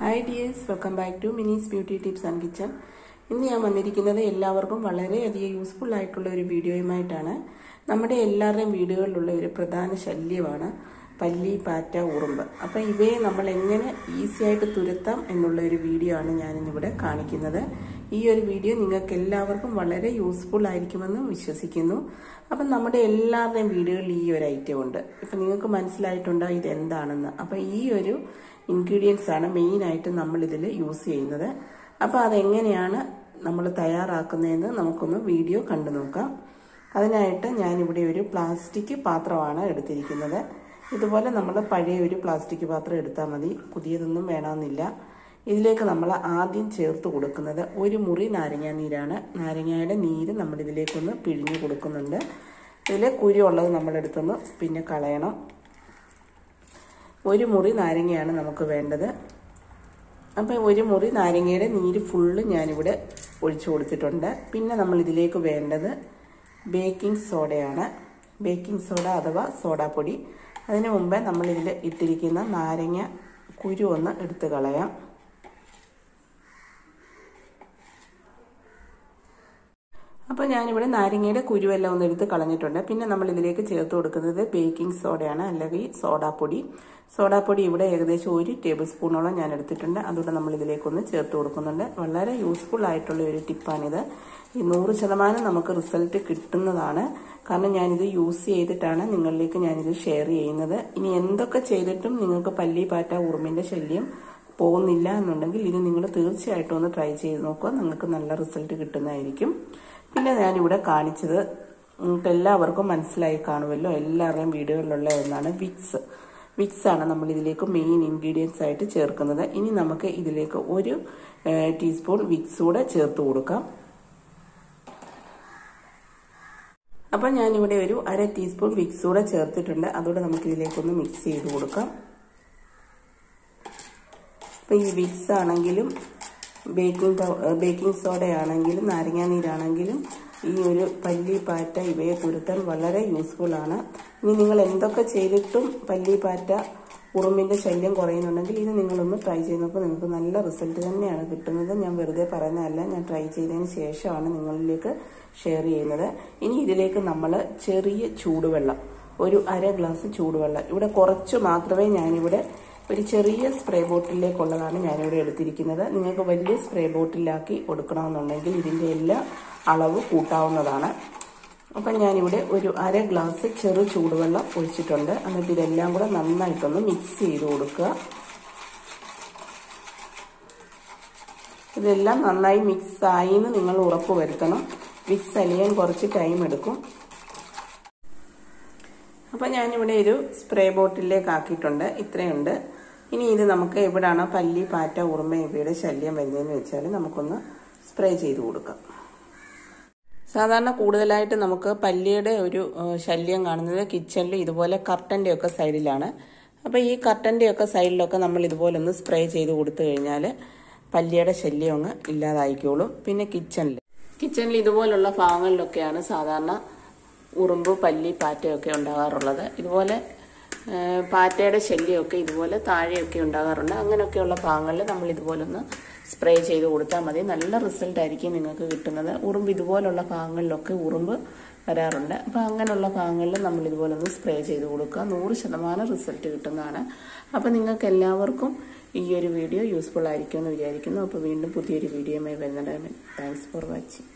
Hi dears welcome back to Mini's beauty tips and kitchen ഇന്ന് ഞാൻ വന്നിരിക്കുന്നത് എല്ലാവർക്കും വളരെയധികം യൂസ്ഫുൾ ആയിട്ടുള്ള ഒരു വീഡിയോയുമായിട്ടാണ്. നമ്മുടെ എല്ലാവരുടെയും വീടുകളിലുള്ള ഒരു പ്രധാന ശല്യമാണ് പല്ലി പാറ്റ ഉറുമ്പ്. അപ്പം ഇവയെ നമ്മൾ എങ്ങനെ ഈസി ആയിട്ട് തുരത്താം എന്നുള്ള ഒരു വീഡിയോ ആണ് ഞാനിന്നിവിടെ കാണിക്കുന്നത്. ഈ ഒരു വീഡിയോ നിങ്ങൾക്ക് എല്ലാവർക്കും വളരെ യൂസ്ഫുൾ ആയിരിക്കുമെന്ന് വിശ്വസിക്കുന്നു. അപ്പം നമ്മുടെ എല്ലാവരുടെയും വീടുകളിൽ ഈ ഒരു ഐറ്റം ഉണ്ട്. ഇപ്പം നിങ്ങൾക്ക് മനസ്സിലായിട്ടുണ്ടോ ഇത് എന്താണെന്ന് അപ്പം ഈ ഒരു ഇൻഗ്രീഡിയൻസ് ആണ് മെയിനായിട്ട് നമ്മൾ ഇതിൽ യൂസ് ചെയ്യുന്നത്. അപ്പോൾ അതെങ്ങനെയാണ് നമ്മൾ തയ്യാറാക്കുന്നതെന്ന് നമുക്കൊന്ന് വീഡിയോ കണ്ടു നോക്കാം. അതിനായിട്ട് ഞാനിവിടെ ഒരു പ്ലാസ്റ്റിക് പാത്രമാണ് എടുത്തിരിക്കുന്നത്. ഇതുപോലെ നമ്മൾ പഴയ ഒരു പ്ലാസ്റ്റിക് പാത്രം എടുത്താൽ മതി. പുതിയതൊന്നും വേണമെന്നില്ല. ഇതിലേക്ക് നമ്മൾ ആദ്യം ചേർത്ത് കൊടുക്കുന്നത് ഒരു മുറി നാരങ്ങ നീരാണ്. നാരങ്ങയുടെ നീര് നമ്മളിതിലേക്കൊന്ന് പിഴിഞ്ഞ് കൊടുക്കുന്നുണ്ട്. ഇതിൽ കുരു ഉള്ളത് നമ്മളെടുത്തൊന്ന് പിന്നെ കളയണം. ഒരു മുറി നാരങ്ങയാണ് നമുക്ക് വേണ്ടത്. അപ്പം ഒരു മുറി നാരങ്ങയുടെ നീര് ഫുള്ള് ഞാനിവിടെ ഒഴിച്ചു കൊടുത്തിട്ടുണ്ട്. പിന്നെ നമ്മൾ ഇതിലേക്ക് വേണ്ടത് ബേക്കിംഗ് സോഡയാണ് ബേക്കിംഗ് സോഡ അഥവാ സോഡാപ്പൊടി. അതിനു മുമ്പേ നമ്മളിതിൽ ഇട്ടിരിക്കുന്ന നാരങ്ങ കുരു ഒന്ന് എടുത്ത് കളയാം. അപ്പോൾ ഞാനിവിടെ നാരങ്ങയുടെ കുരുവെല്ലാം ഒന്ന് എടുത്ത് കളഞ്ഞിട്ടുണ്ട്. പിന്നെ നമ്മൾ ഇതിലേക്ക് ചേർത്ത് കൊടുക്കുന്നത് ബേക്കിംഗ് സോഡയാണ് അല്ലെങ്കിൽ സോഡാപ്പൊടി. സോഡാപ്പൊടി ഇവിടെ ഏകദേശം ഒരു ടേബിൾ സ്പൂണോളം ഞാൻ എടുത്തിട്ടുണ്ട്. അതുകൊണ്ട് നമ്മൾ ഇതിലേക്കൊന്ന് ചേർത്ത് കൊടുക്കുന്നുണ്ട്. വളരെ യൂസ്ഫുൾ ആയിട്ടുള്ള ഒരു ടിപ്പാണിത്. ഈ നൂറ് ശതമാനം നമുക്ക് റിസൾട്ട് കിട്ടുന്നതാണ്. കാരണം ഞാനിത് യൂസ് ചെയ്തിട്ടാണ് നിങ്ങളിലേക്ക് ഞാനിത് ഷെയർ ചെയ്യുന്നത്. ഇനി എന്തൊക്കെ ചെയ്തിട്ടും നിങ്ങൾക്ക് പല്ലി പാറ്റ ഉറുമ്പിന്റെ ശല്യം പോകുന്നില്ല എന്നുണ്ടെങ്കിൽ ഇത് നിങ്ങൾ തീർച്ചയായിട്ടും ഒന്ന് ട്രൈ ചെയ്ത് നോക്കുക. നിങ്ങൾക്ക് നല്ല റിസൾട്ട് കിട്ടുന്നതായിരിക്കും. പിന്നെ ഞാനിവിടെ കാണിച്ചത് നിങ്ങൾക്ക് എല്ലാവർക്കും മനസ്സിലായി കാണുമല്ലോ. എല്ലാവരുടെയും വീടുകളിലുള്ള ഒന്നാണ് വിക്സ് വിക്സ് ആണ് നമ്മൾ ഇതിലേക്ക് മെയിൻ ഇൻഗ്രീഡിയൻസ് ആയിട്ട് ചേർക്കുന്നത്. ഇനി നമുക്ക് ഇതിലേക്ക് ഒരു ടീസ്പൂൺ വിക്സ് കൂടെ ചേർത്ത് കൊടുക്കാം. അപ്പം ഞാനിവിടെ ഒരു അര ടീസ്പൂൺ വിക്സ് കൂടെ ചേർത്തിട്ടുണ്ട്. അതോടെ നമുക്ക് ഇതിലേക്കൊന്ന് മിക്സ് ചെയ്ത് കൊടുക്കാം. അപ്പം ഈ വിക്സ് ആണെങ്കിലും ബേക്കിംഗ് ബേക്കിംഗ് സോഡ ആണെങ്കിലും നാരങ്ങാ നീരാണെങ്കിലും ഈ ഒരു പല്ലി പാറ്റ ഇവയെ കുരുത്താൻ വളരെ യൂസ്ഫുൾ ആണ്. ഇനി നിങ്ങൾ എന്തൊക്കെ ചെയ്തിട്ടും പല്ലി പാറ്റ ഉറുമ്പിന്റെ ശല്യം കുറയുന്നുണ്ടെങ്കിൽ ഇത് നിങ്ങളൊന്ന് ട്രൈ ചെയ്ത് നോക്കുമ്പോൾ നിങ്ങൾക്ക് നല്ല റിസൾട്ട് തന്നെയാണ് കിട്ടുന്നത്. ഞാൻ വെറുതെ പറയുന്നതല്ല. ഞാൻ ട്രൈ ചെയ്തതിന് ശേഷമാണ് നിങ്ങളിലേക്ക് ഷെയർ ചെയ്യുന്നത്. ഇനി ഇതിലേക്ക് നമ്മൾ ചെറിയ ചൂടുവെള്ളം ഒരു അര ഗ്ലാസ് ചൂടുവെള്ളം. ഇവിടെ കുറച്ച് മാത്രമേ ഞാനിവിടെ ഒരു ചെറിയ സ്പ്രേ ബോട്ടിലേക്കുള്ളതാണ് ഞാനിവിടെ എടുത്തിരിക്കുന്നത്. നിങ്ങൾക്ക് വലിയ സ്പ്രേ ബോട്ടിലാക്കി കൊടുക്കണമെന്നുണ്ടെങ്കിൽ ഇതിന്റെ എല്ലാ അളവ് കൂട്ടാവുന്നതാണ്. അപ്പം ഞാനിവിടെ ഒരു അര ഗ്ലാസ് ചെറു ചൂടുവെള്ളം ഒഴിച്ചിട്ടുണ്ട്. എന്നിട്ട് ഇതെല്ലാം കൂടെ നന്നായിട്ടൊന്ന് മിക്സ് ചെയ്ത് കൊടുക്കുക. ഇതെല്ലാം നന്നായി മിക്സ് ആയി എന്ന് നിങ്ങൾ ഉറപ്പ് വരുത്തണം. മിക്സ് അലിയാൻ കുറച്ച് ടൈം എടുക്കും. അപ്പം ഞാനിവിടെ ഒരു സ്പ്രേ ബോട്ടിലേക്ക് ആക്കിയിട്ടുണ്ട്. ഇത്രയുണ്ട്. ഇനി ഇത് നമുക്ക് എവിടാണോ പല്ലി പാറ്റ ഉറുമ ഇവയുടെ ശല്യം വരുന്നതെന്ന് വെച്ചാൽ നമുക്കൊന്ന് സ്പ്രേ ചെയ്ത് കൊടുക്കാം. സാധാരണ കൂടുതലായിട്ട് നമുക്ക് പല്ലിയുടെ ഒരു ശല്യം കാണുന്നത് കിച്ചണിൽ ഇതുപോലെ കർട്ടന്റെ ഒക്കെ സൈഡിലാണ്. അപ്പോൾ ഈ കർട്ടന്റെ ഒക്കെ സൈഡിലൊക്കെ നമ്മൾ ഇതുപോലെ ഒന്ന് സ്പ്രേ ചെയ്ത് കൊടുത്തു കഴിഞ്ഞാൽ പല്ലിയുടെ ശല്യം അങ്ങ് ഇല്ലാതായിക്കോളും. പിന്നെ കിച്ചണിൽ. കിച്ചണിൽ ഇതുപോലുള്ള ഭാഗങ്ങളിലൊക്കെയാണ് സാധാരണ ഉറുമ്പ് പല്ലി പാറ്റയൊക്കെ ഉണ്ടാകാറുള്ളത്. ഇതുപോലെ പാറ്റയുടെ ശല്യമൊക്കെ ഇതുപോലെ താഴെയൊക്കെ ഉണ്ടാകാറുണ്ട്. അങ്ങനെയൊക്കെയുള്ള ഭാഗങ്ങളിൽ നമ്മൾ ഇതുപോലെ ഒന്ന് സ്പ്രേ ചെയ്ത് കൊടുത്താൽ മതി. നല്ല റിസൾട്ട് ആയിരിക്കും നിങ്ങൾക്ക് കിട്ടുന്നത്. ഉറുമ്പ് ഇതുപോലുള്ള ഭാഗങ്ങളിലൊക്കെ ഉറുമ്പ് വരാറുണ്ട്. അപ്പോൾ അങ്ങനെയുള്ള ഭാഗങ്ങളിൽ നമ്മൾ ഇതുപോലെ ഒന്ന് സ്പ്രേ ചെയ്ത് കൊടുക്കുക. നൂറ് ശതമാനം റിസൾട്ട് കിട്ടുന്നതാണ്. അപ്പോൾ നിങ്ങൾക്ക് എല്ലാവർക്കും ഈ ഒരു വീഡിയോ യൂസ്ഫുൾ ആയിരിക്കുമെന്ന് വിചാരിക്കുന്നു. അപ്പോൾ വീണ്ടും പുതിയൊരു വീഡിയോയുമായി വരുന്നുണ്ട് താങ്ക്സ് ഫോർ വാച്ചിങ്.